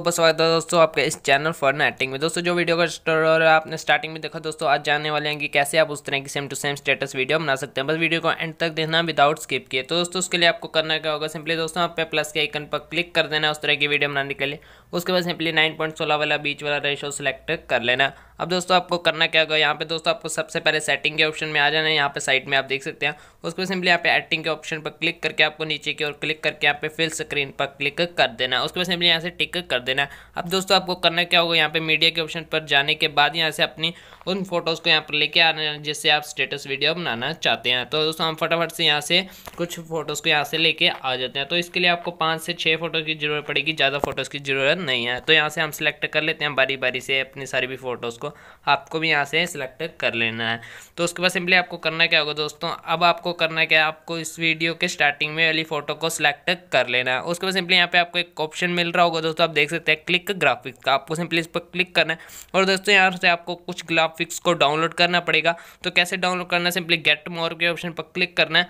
बस स्वागत है दोस्तों, आपके इस चैनल फॉर नेटिंग में। दोस्तों, जो वीडियो का स्टोर आपने स्टार्टिंग में देखा, दोस्तों, आज जानने वाले हैं कि कैसे आप उस तरह की same to same status video बना सकते हैं। बस वीडियो को एंड तक देखना विदाउट स्किप किए। तो दोस्तों, उसके लिए आपको करना क्या होगा? सिंपली दोस्तों, आप पे प्लस के आइकन पर क्लिक कर देना उस तरह की वीडियो बनाने के लिए। उसके बाद सिंपली नाइन पॉइंट सोलह वाला बीच वाला रेशो सेलेक्ट कर लेना। अब दोस्तों आपको करना क्या होगा? यहाँ पे दोस्तों आपको सबसे पहले सेटिंग के ऑप्शन में आ जाना है। यहाँ पे साइड में आप देख सकते हैं। उसको सिंपली यहाँ पे एडिटिंग के ऑप्शन पर क्लिक करके आपको नीचे की ओर क्लिक करके यहाँ पे फिल स्क्रीन पर क्लिक कर देना। है उसके बाद सिंपली यहाँ से टिक कर देना। है अब दोस्तों आपको करना क्या होगा? यहाँ पे मीडिया के ऑप्शन पर जाने के बाद यहाँ से अपनी उन फ़ोटोज़ को यहाँ पर लेके आना जिससे आप स्टेटस वीडियो बनाना चाहते हैं। तो दोस्तों, हम फटाफट से यहाँ से कुछ फ़ोटोज़ को यहाँ से लेके आ जाते हैं। तो इसके लिए आपको पाँच से छः फ़ोटो की ज़रूरत पड़ेगी, ज़्यादा फ़ोटोज़ की ज़रूरत नहीं है। तो यहाँ से हम सिलेक्ट कर लेते हैं बारी बारी से अपनी सारी भी फ़ोटोज़ को। आपको भी यहाँ से सिलेक्ट कर लेना है। तो उसके बाद सिंपली आपको करना क्या होगा दोस्तों, अब आपको करना क्या है, आपको इस वीडियो के स्टार्टिंग में वाली फ़ोटो को सिलेक्ट कर लेना है। उसके बाद सिंपली यहाँ पे आपको एक ऑप्शन मिल रहा होगा दोस्तों, आप देख सकते हैं क्लिक ग्राफिक्स का आपको सिंपली इस पर क्लिक करना है। और दोस्तों, यहाँ से आपको कुछ ग्राफिक्स को डाउनलोड करना पड़ेगा। तो कैसे डाउनलोड करना है? सिंपली गेट मोर के ऑप्शन पर क्लिक करना है।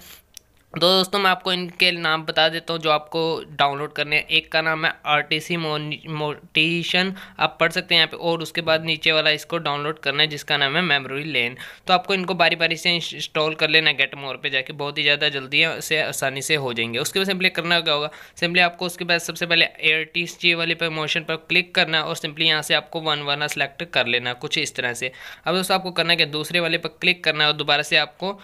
तो दोस्तों, मैं आपको इनके नाम बता देता हूँ जो आपको डाउनलोड करने हैं। एक का नाम है आर टी सी मोटिशन आप पढ़ सकते हैं यहाँ पे, और उसके बाद नीचे वाला इसको डाउनलोड करना है, जिसका नाम है मेमोरी लेन तो आपको इनको बारी बारी से इंस्टॉल कर लेना गेट मोर पे जाके। बहुत ही ज़्यादा जल्दी से आसानी से हो जाएँगे। उसके बाद सिंपली करना क्या होगा? सिंपली आपको उसके बाद सबसे पहले एयर टी सी वाले पर मोशन पर क्लिक करना और सिंपली यहाँ से आपको वन वन सेलेक्ट कर लेना कुछ इस तरह से। अब दोस्तों, आपको करना है कि दूसरे वाले पर क्लिक करना है, और दोबारा से आपको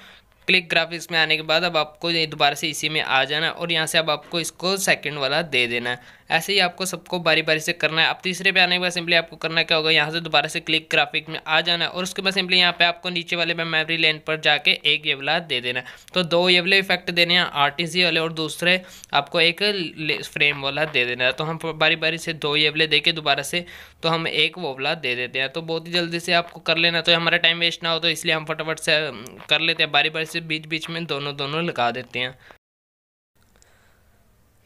क्लिक ग्राफिक्स में आने के बाद अब आपको ये दोबारा से इसी में आ जाना और यहाँ से अब आपको इसको सेकंड वाला दे देना है। ऐसे ही आपको सबको बारी बारी से करना है। अब तीसरे पे आने के बाद सिंपली आपको करना क्या होगा? यहाँ से दोबारा से क्लिक ग्राफिक में आ जाना है और उसके बाद सिंपली यहाँ पे आपको नीचे वाले में मेमरी लेन पर जाके एक ये वाला दे देना है। तो दो ये वाले इफ़ेक्ट देने हैं आरटीसी वाले और दूसरे आपको एक फ्रेम वाला दे देना है। तो हम बारी बारी से दो ये वाले दे के दोबारा से तो हम एक वो वाला दे देते हैं। तो बहुत ही जल्दी से आपको कर लेना तो हमारा टाइम वेस्ट ना हो तो इसलिए हम फटाफट से कर लेते हैं। बारी बारी से बीच बीच में दोनों दोनों लगा देते हैं।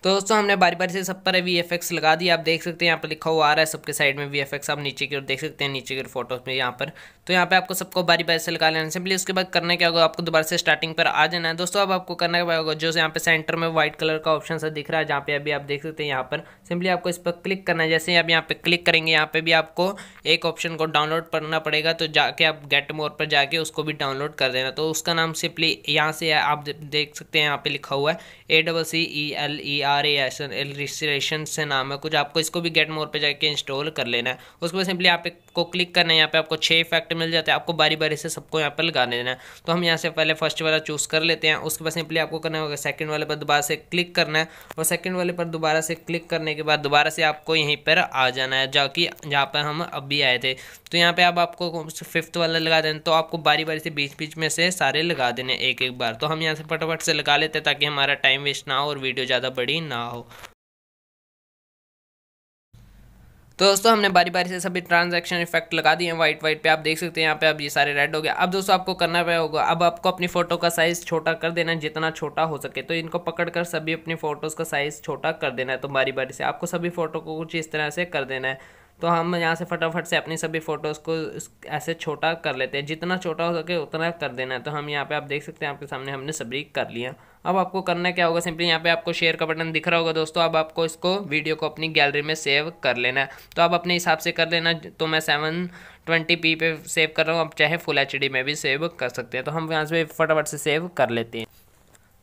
तो दोस्तों, हमने बारी बारी से सब पर वी एफ़ एक्स लगा दिया आप देख सकते हैं, यहाँ पर लिखा हुआ आ रहा है सबके साइड में वी एफ़ एक्स आप नीचे की ओर देख सकते हैं, नीचे की ओर फ़ोटोज़ में यहाँ पर। तो यहाँ पे आपको सबको बारी बारी से लगा लेना। सिंपली उसके बाद करना क्या होगा, आपको दोबारा से स्टार्टिंग पर आ जाना है। दोस्तों, अब आपको करना क्या होगा, जो यहाँ पे सेंटर में व्हाइट कलर का ऑप्शन सा दिख रहा है, जहाँ पे अभी आप देख सकते हैं यहाँ पर। सिंपली आपको इस पर क्लिक करना है। जैसे आप यहाँ पे क्लिक करेंगे, यहाँ पे भी आपको एक ऑप्शन को डाउनलोड करना पड़ेगा तो जाके आप गेट मोर पर जाके उसको भी डाउनलोड कर देना। तो उसका नाम सिंपली यहाँ से आप देख सकते हैं, यहाँ पे लिखा हुआ है A double C E L E R A S N से नाम है, कुछ आपको इसको भी गेट मोर पे जाके इंस्टॉल कर लेना है। उसके सिंपली आप को क्लिक करना है, यहाँ पे आपको छः इफ़ेक्ट मिल जाते हैं, आपको बारी बारी से सबको यहाँ पर लगा देना है। तो हम यहाँ से पहले फ़र्स्ट वाला चूज़ कर लेते हैं, उसके बाद सिंपली आपको करना होगा सेकंड वाले पर दोबारा से क्लिक करना है, और सेकंड वाले पर दोबारा से क्लिक करने के बाद दोबारा से आपको यहीं पर आ जाना है, जो कि जहाँ पर हम अभी आए थे। तो यहाँ पर अब आपको फिफ्थ वाला लगा देना तो आपको बारी बारी से बीच बीच में से सारे लगा देने एक एक बार। तो हम यहाँ से फटाफट से लगा लेते हैं, ताकि हमारा टाइम वेस्ट ना हो और वीडियो ज़्यादा बड़ी ना हो तो दोस्तों, हमने बारी बारी से सभी ट्रांजैक्शन इफ़ेक्ट लगा दिए हैं वाइट वाइट पे। आप देख सकते हैं, यहाँ पे अब ये सारे रेड हो गया अब दोस्तों, आपको करना पे होगा? अब आपको अपनी फ़ोटो का साइज़ छोटा कर देना है, जितना छोटा हो सके। तो इनको पकड़ कर सभी अपनी फ़ोटोज़ का साइज़ छोटा कर देना है। तो बारी बारी से आपको सभी फ़ोटो को कुछ इस तरह से कर देना है। तो हम यहाँ से फटाफट से अपनी सभी फ़ोटोज़ को ऐसे छोटा कर लेते हैं। जितना छोटा हो सके उतना कर देना है। तो हम यहाँ पे आप देख सकते हैं, आपके सामने हमने सभी कर लिया। अब आपको करना क्या होगा? सिंपली यहाँ पे आपको शेयर का बटन दिख रहा होगा दोस्तों। अब आपको इसको वीडियो को अपनी गैलरी में सेव कर लेना है। तो आप अपने हिसाब से कर लेना। तो मैं सेवन ट्वेंटी पी पे सेव कर रहा हूँ। अब चाहे फुल एचडी में भी सेव कर सकते हैं। तो हम यहाँ से फटाफट से सेव कर लेते हैं।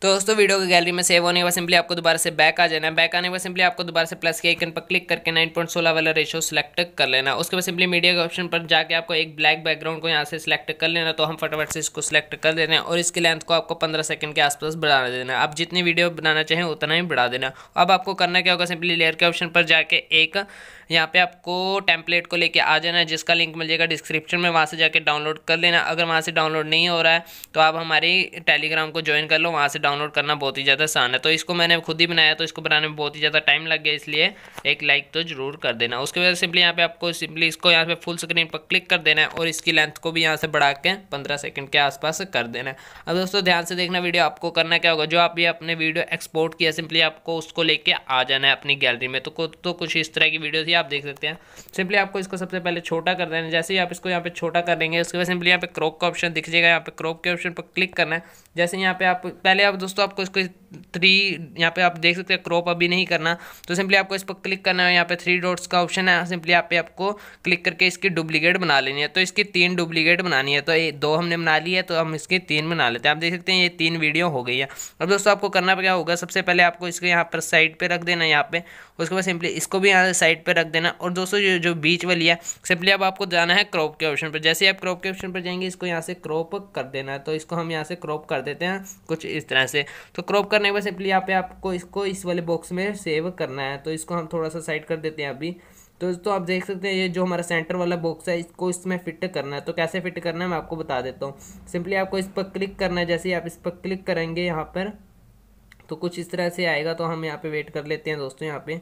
तो दोस्तों, वीडियो की गैलरी में सेव होने के बाद सिंपली आपको दोबारा से बैक आ जाना है। बैक आने के बाद सिंपली आपको दोबारा से प्लस के आइकन पर क्लिक करके नाइन पॉइंट सोलह वाला रेशो सेलेक्ट कर लेना। उसके बाद सिंपली मीडिया के ऑप्शन पर जाके आपको एक ब्लैक बैकग्राउंड को यहाँ से सिलेक्ट कर लेना तो हम फटाफट से इसको सिलेक्ट कर देना और इसकी लेंथ को आपको पंद्रह सेकंड के आसपास बढ़ा देना आप जितनी वीडियो बनाना चाहें उतना ही बढ़ा देना। अब आपको करना क्या होगा सिंपली लेयर के ऑप्शन पर जाके एक यहाँ पे आपको टेम्पलेट को लेके आ जाना है, जिसका लिंक मिल जाएगा डिस्क्रिप्शन में। वहाँ से जाके डाउनलोड कर लेना। अगर वहाँ से डाउनलोड नहीं हो रहा है तो आप हमारी टेलीग्राम को ज्वाइन कर लो। वहाँ से डाउनलोड करना बहुत ही ज़्यादा आसान है। तो इसको मैंने खुद ही बनाया तो इसको बनाने में बहुत ही ज़्यादा टाइम लग गया इसलिए एक लाइक तो ज़रूर कर देना। उसके बाद सिंपली यहाँ पे आपको सिंपली इसको यहाँ पे फुल स्क्रीन पर क्लिक कर देना है और इसकी लेंथ को भी यहाँ से बढ़ा के पंद्रह सेकेंड के आसपास कर देना है। अब दोस्तों ध्यान से देखना वीडियो आपको करना क्या होगा। जो आप भी अपने वीडियो एक्सपोर्ट किया सिंपली आपको उसको लेके आ जाना है अपनी गैलरी में। तो, तो कुछ इस तरह की वीडियो थी आप देख सकते हैं। सिंपली आपको इसको सबसे पहले छोटा कर देना जैसे ही आप इसको यहाँ पे छोटा कर देंगे उसके बाद सिंपली यहाँ पे क्रॉप का ऑप्शन दिख जाएगा। यहाँ पे क्रॉप के ऑप्शन पर क्लिक करना है। जैसे यहाँ पे आप पहले आप अब दोस्तों, आपको इसको थ्री यहाँ पे आप देख सकते हैं क्रॉप अभी नहीं करना। तो सिंपली आपको इस पर क्लिक करना है, यहाँ पे थ्री डॉट्स का ऑप्शन है। सिंपली यहाँ पे आपको क्लिक करके इसकी डुप्लीकेट बना लेनी है। तो इसकी तीन डुप्लीकेट बनानी है। तो ये दो हमने बना ली है तो हम इसकी तीन बना लेते हैं। आप देख सकते हैं, ये तीन वीडियो हो गई है। अब दोस्तों, आपको करना क्या होगा, सबसे पहले आपको इसको यहाँ पर साइड पर रख देना यहाँ पे। उसके बाद सिंपली इसको भी यहाँ साइड पर रख देना। और दोस्तों जो जो बीच वाली है सिंपली अब आपको जाना है क्रॉप के ऑप्शन पर। जैसे आप क्रॉप के ऑप्शन पर जाएँगे, इसको यहाँ से क्रॉप कर देना है। तो इसको हम यहाँ से क्रॉप कर देते हैं। कुछ इस तरह से तो क्रॉप करने के बाद सिंपली यहाँ पे आपको इसको इस वाले बॉक्स में सेव करना है। तो इसको हम थोड़ा सा साइड कर देते हैं अभी। तो दोस्तों आप देख सकते हैं ये जो हमारा सेंटर वाला बॉक्स है, इसको इसमें फिट करना है। तो कैसे फिट करना है मैं आपको बता देता हूँ। सिंपली आपको इस पर क्लिक करना है। जैसे ही आप इस पर क्लिक करेंगे यहाँ पर तो कुछ इस तरह से आएगा। तो हम यहाँ पे वेट कर लेते हैं दोस्तों यहाँ पे।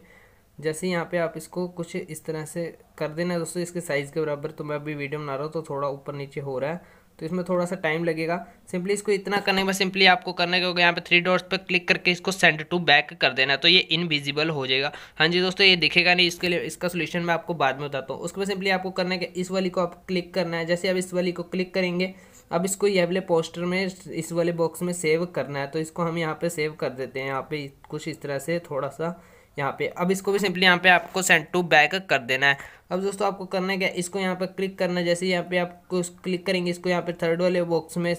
जैसे यहाँ पे आप इसको कुछ इस तरह से कर देना दोस्तों, इसके साइज़ के बराबर। तो मैं अभी वीडियो बना रहा हूँ तो थोड़ा ऊपर नीचे हो रहा है। तो इसमें थोड़ा सा टाइम लगेगा। सिंपली इसको इतना करने में सिंपली आपको करने के होगा यहाँ पे थ्री डॉट्स पर क्लिक करके इसको सेंड टू बैक कर देना तो ये इनविजिबल हो जाएगा। हाँ जी दोस्तों, ये दिखेगा नहीं, इसके लिए, इसका सोल्यूशन मैं आपको बाद में बताता हूँ। उसके बाद सिंपली आपको करना है इस वाली को आप क्लिक करना है। जैसे आप इस वाली को क्लिक करेंगे, अब इसको ये वाले पोस्टर में, इस वाले बॉक्स में सेव करना है तो इसको हम यहाँ पे सेव कर देते हैं। यहाँ पे कुछ इस तरह से थोड़ा सा यहाँ पे। अब इसको भी सिंपली यहाँ पे आपको सेंड टू बैक कर देना है। अब दोस्तों आपको करना क्या इसको यहाँ पर क्लिक करना जैसे यहाँ पे आपको क्लिक करेंगे, इसको यहाँ पे थर्ड वाले बॉक्स में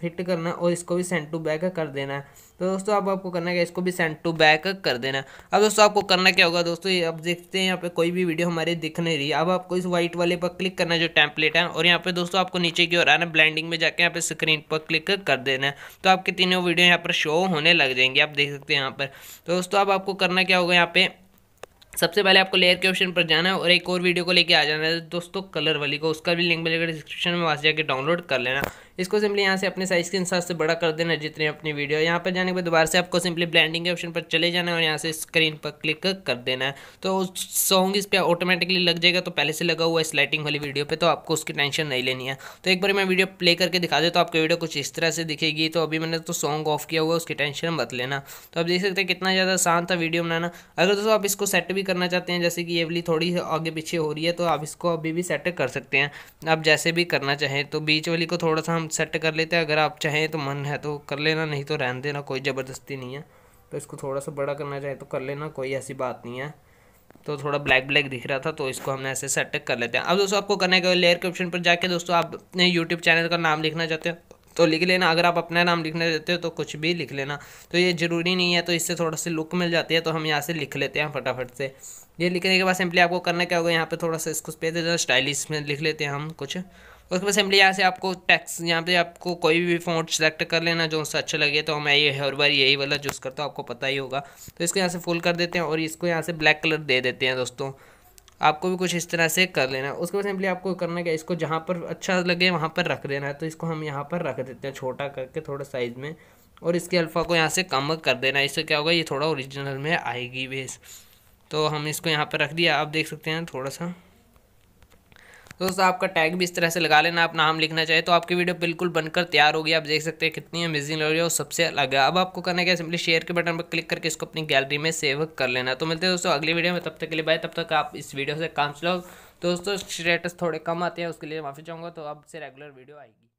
फिट करना और इसको भी सेंड टू बैक कर देना है। तो दोस्तों, अब आपको करना है? इसको भी सेंड टू बैक कर देना। अब दोस्तों, आपको करना क्या होगा? दोस्तों, ये अब देखते हैं, यहाँ पे कोई भी वीडियो हमारी दिख नहीं रही। अब आपको इस व्हाइट वाले पर क्लिक करना जो टेम्पलेट है, और यहाँ पे दोस्तों, आपको नीचे की ओर आना ब्लैंडिंग में जाके यहाँ पे स्क्रीन पर क्लिक कर देना है। तो आपके तीनों वीडियो यहाँ पर शो होने लग जाएँगे, आप देख सकते हैं यहाँ पर। तो दोस्तों, अब आपको करना क्या होगा यहाँ पे? सबसे पहले आपको लेयर के ऑप्शन पर जाना है, और एक और वीडियो को लेके आ जाना है। दोस्तों कलर वाली को, उसका भी लिंक मिलेगा डिस्क्रिप्शन में, वहाँ से जाकर डाउनलोड कर लेना। इसको सिंपली यहाँ से अपने साइज़ के हिसाब से बड़ा कर देना जितने अपनी वीडियो यहाँ पर जाने के बाद दोबारा से आपको सिंपली ब्लैंडिंग के ऑप्शन पर चले जाना है और यहाँ से स्क्रीन पर क्लिक कर देना है। तो सॉन्ग इस पर ऑटोमेटिकली लग जाएगा तो पहले से लगा हुआ है स्लाइटिंग वाली वीडियो पर तो आपको उसकी टेंशन नहीं लेनी है। तो एक बार मैं वीडियो प्ले करके दिखा देता तो आपकी वीडियो कुछ इस तरह से दिखेगी। तो अभी मैंने तो सॉन्ग ऑफ़ किया हुआ है, उसकी टेंशन मत लेना। तो आप देख सकते हैं कितना ज़्यादा आसान था वीडियो बनाना। अगर दोस्तों आप इसको सेट भी करना चाहते हैं, जैसे कि ये वाली थोड़ी आगे पीछे हो रही है तो आप इसको अभी भी सेट कर सकते हैं। आप जैसे भी करना चाहें तो बीच वाली को थोड़ा सा हम सेट कर लेते हैं। अगर आप चाहें तो मन है तो कर लेना, नहीं तो रहने देना, कोई ज़बरदस्ती नहीं है। तो इसको थोड़ा सा बड़ा करना चाहे तो कर लेना, कोई ऐसी बात नहीं है। तो थोड़ा ब्लैक ब्लैक दिख रहा था तो इसको हमने ऐसे सेट कर लेते हैं। अब दोस्तों, आपको करने के लेयर के ऑप्शन पर जाके दोस्तों, आप अपने यूट्यूब चैनल का नाम लिखना चाहते हो तो लिख लेना। अगर आप अपना नाम लिखना चाहते हो तो कुछ भी लिख लेना। तो ये ज़रूरी नहीं है तो इससे थोड़ा सी लुक मिल जाती है तो हम यहाँ से लिख लेते हैं फटाफट से। ये लिखने के बाद सिंपली आपको करना क्या होगा, यहाँ पे थोड़ा सा इसको स्पेस स्टाइलिश में लिख लेते हैं हम कुछ। उसके बाद सिंपली यहाँ से आपको टैक्स यहाँ पे आपको कोई भी फ़ॉन्ट सेलेक्ट कर लेना जो उससे अच्छा लगे तो मैं ये हर बार यही वाला चूज़ करता हूँ, आपको पता ही होगा। तो इसको यहाँ से फुल कर देते हैं और इसको यहाँ से ब्लैक कलर दे देते हैं दोस्तों। आपको भी कुछ इस तरह से कर लेना उसके बाद सिंपली आपको करना क्या इसको जहाँ पर अच्छा लगे वहाँ पर रख देना है। तो इसको हम यहाँ पर रख देते हैं छोटा करके, थोड़ा साइज़ में, और इसके अल्फ़ा को यहाँ से कम कर देना इससे क्या होगा, ये थोड़ा ओरिजिनल में आएगी बेस तो हम इसको यहाँ पर रख दिया। आप देख सकते हैं थोड़ा सा। दोस्तों, आपका टैग भी इस तरह से लगा लेना, आप नाम लिखना चाहे तो आपकी वीडियो बिल्कुल बनकर तैयार होगी। आप देख सकते हैं कितनी अमेजिंग लग रही है और सबसे अलग है। अब आपको करना क्या सिंपली शेयर के बटन पर क्लिक करके इसको अपनी गैलरी में सेव कर लेना। तो मिलते हैं दोस्तों, अगली वीडियो में। तब तक के लिए बाय तब तक आप इस वीडियो से काम चलाओ। दोस्तों स्टेटस थोड़े कम आते हैं, उसके लिए माफ़ी चाहूँगा। तो अब से रेगुलर वीडियो आएगी।